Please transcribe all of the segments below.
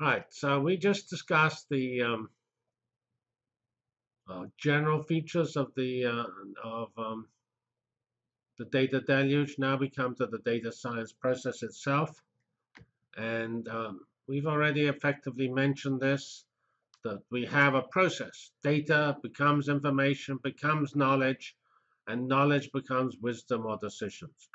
Right, so we just discussed the um, uh, general features of the uh, of um, the data deluge. Now we come to the data science process itself, and um, we've already effectively mentioned this that we have a process. Data becomes information, becomes knowledge, and knowledge becomes wisdom or decisions.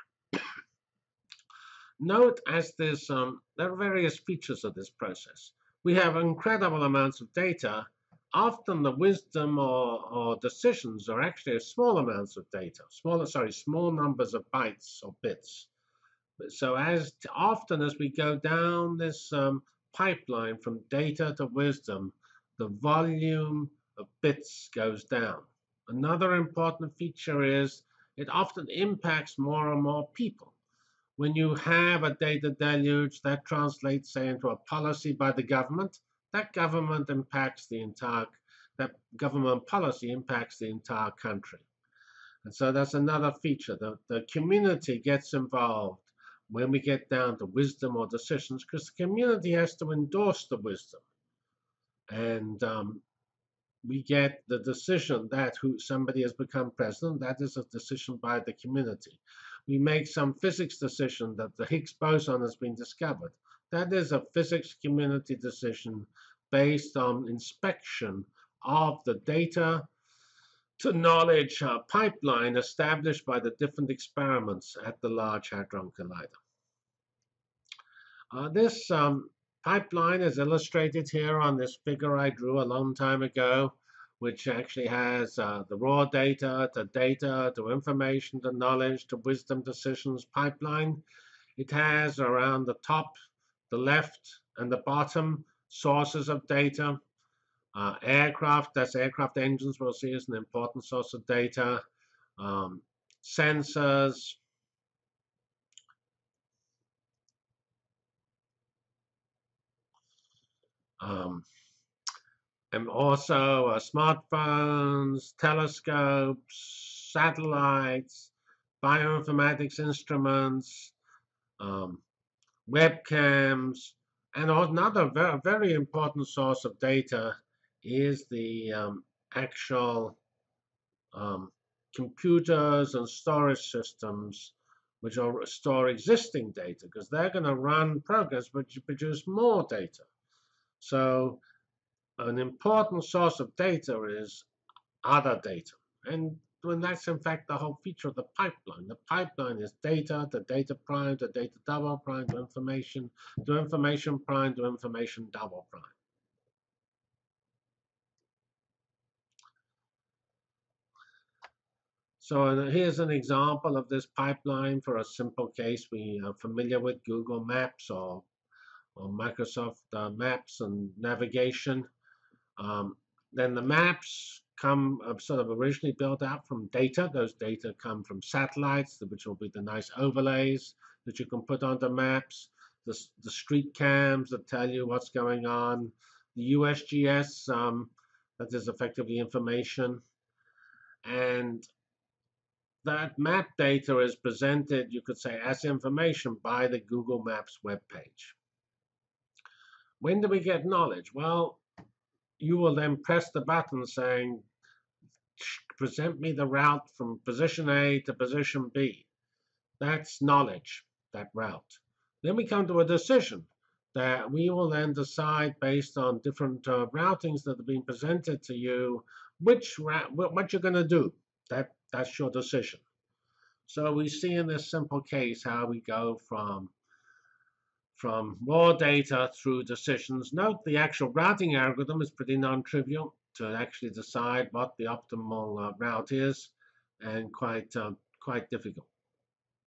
Note as this, um, there are various features of this process. We have incredible amounts of data. Often the wisdom or, or decisions are actually small amounts of data, smaller, sorry, small numbers of bytes or bits. So as often as we go down this um, pipeline from data to wisdom, the volume of bits goes down. Another important feature is it often impacts more and more people when you have a data deluge that translates, say, into a policy by the government, that government impacts the entire, that government policy impacts the entire country. And so that's another feature. The, the community gets involved when we get down to wisdom or decisions because the community has to endorse the wisdom. And um, we get the decision that who somebody has become president, that is a decision by the community we make some physics decision that the Higgs boson has been discovered. That is a physics community decision based on inspection of the data to knowledge uh, pipeline established by the different experiments at the Large Hadron Collider. Uh, this um, pipeline is illustrated here on this figure I drew a long time ago which actually has uh, the raw data, the data, the information, the knowledge, the wisdom decisions pipeline. It has around the top, the left, and the bottom sources of data. Uh, aircraft, that's aircraft engines, we'll see is an important source of data. Um, sensors, um, and also uh, smartphones, telescopes, satellites, bioinformatics instruments, um, webcams, and another very, very important source of data is the um, actual um, computers and storage systems which are store existing data because they're going to run programs which produce more data. So an important source of data is other data. And when that's in fact the whole feature of the pipeline. The pipeline is data, the data prime, the data double prime, the information, the information prime, the information double prime. So here's an example of this pipeline for a simple case. We are familiar with Google Maps or, or Microsoft uh, Maps and navigation. Um, then the maps come sort of originally built out from data. Those data come from satellites, which will be the nice overlays that you can put onto maps. The, the street cams that tell you what's going on. The USGS, um, that is effectively information. And that map data is presented, you could say, as information by the Google Maps web page. When do we get knowledge? Well, you will then press the button saying, present me the route from position A to position B. That's knowledge, that route. Then we come to a decision that we will then decide based on different uh, routings that have been presented to you, which route what you're going to do. That That's your decision. So we see in this simple case how we go from from raw data through decisions. Note the actual routing algorithm is pretty non-trivial to actually decide what the optimal uh, route is and quite uh, quite difficult.